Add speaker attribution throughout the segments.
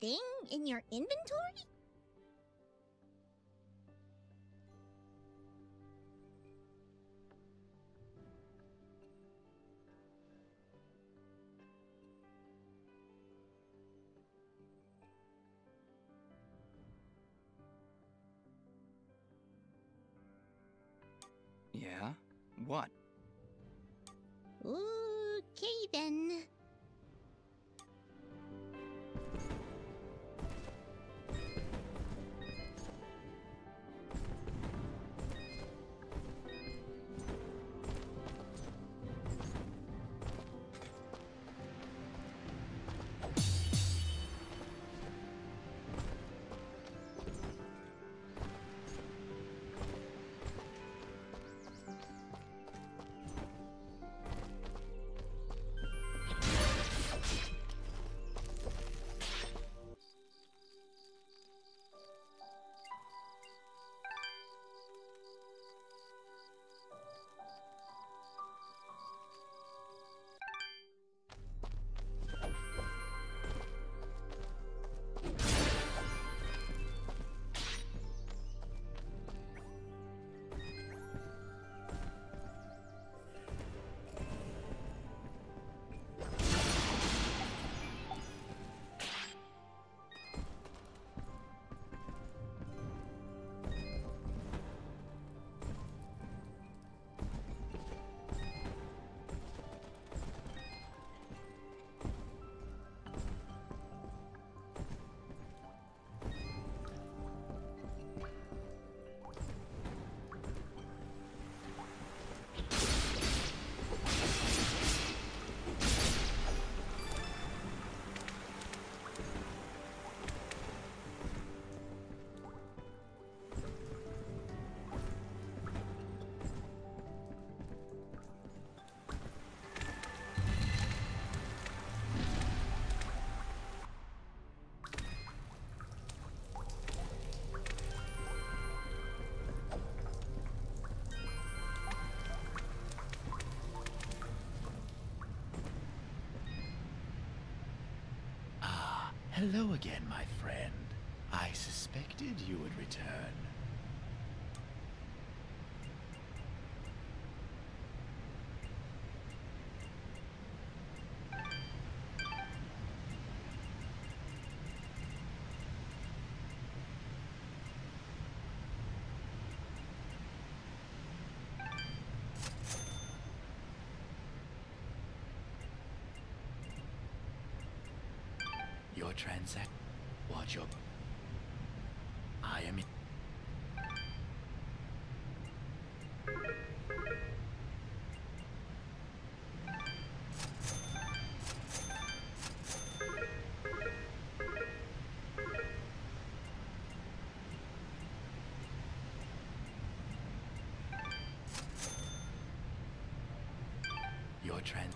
Speaker 1: thing in your inventory?
Speaker 2: Yeah? What?
Speaker 1: Okay then.
Speaker 3: Hello again, my friend. I suspected you would return. Your transact. Watch your. I am. in- Your trans.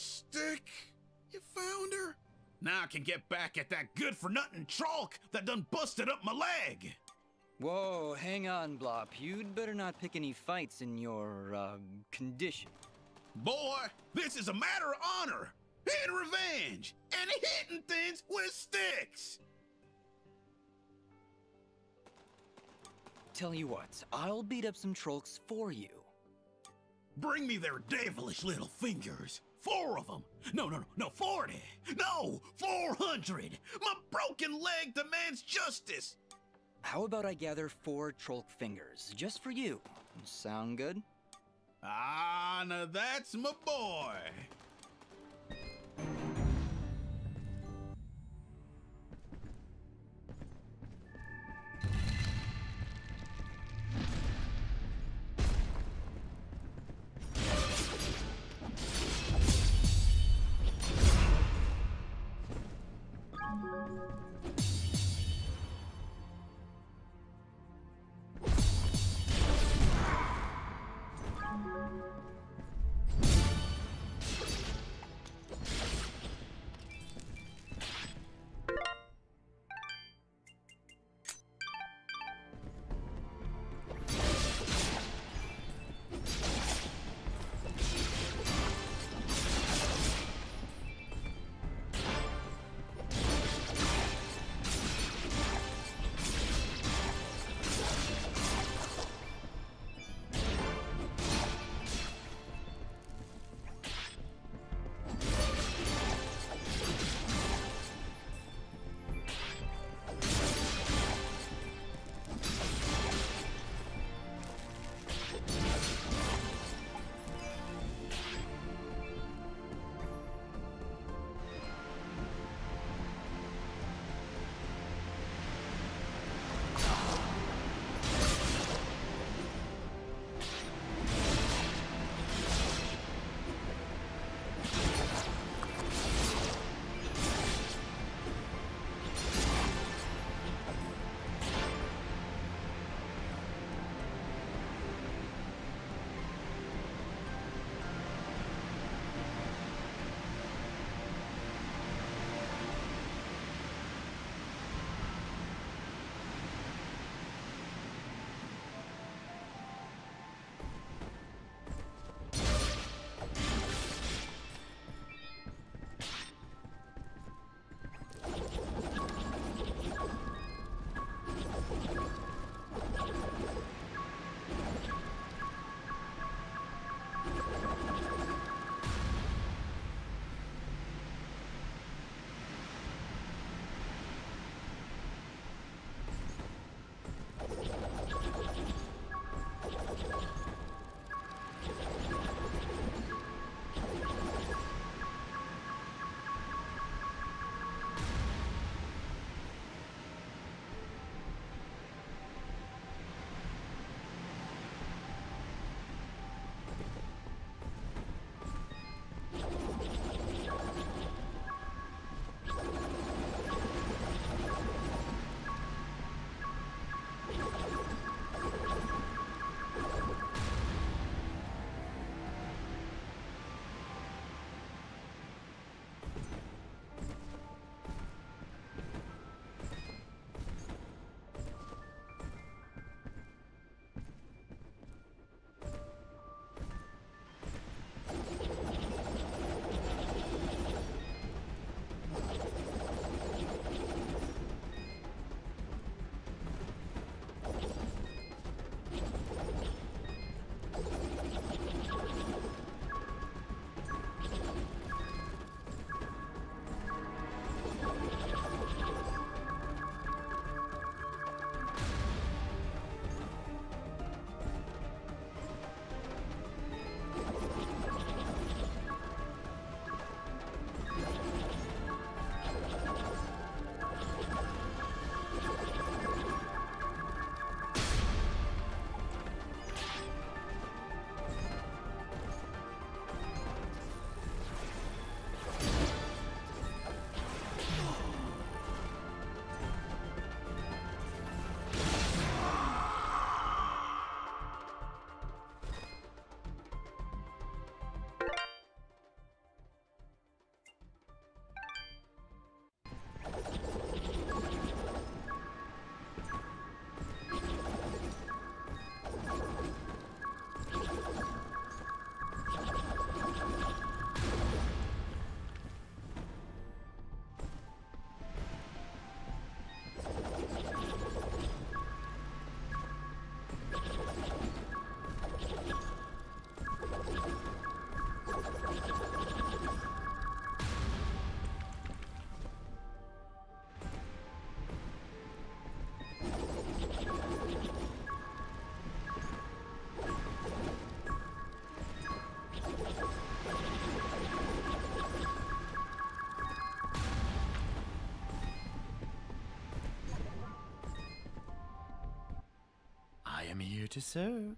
Speaker 2: Stick? You found her? Now I can get back at that good for nothing trolk that done busted up my leg.
Speaker 4: Whoa, hang on, Blop. You'd better not pick any fights in your, uh, condition.
Speaker 2: Boy, this is a matter of honor and revenge and hitting things with sticks.
Speaker 4: Tell you what, I'll beat up some trolks for you.
Speaker 2: Bring me their devilish little fingers. Four of them. No, no, no, no, 40. No, 400. My broken leg demands justice.
Speaker 4: How about I gather four trolk fingers, just for you? Sound good?
Speaker 2: Ah, now that's my boy.
Speaker 3: To serve.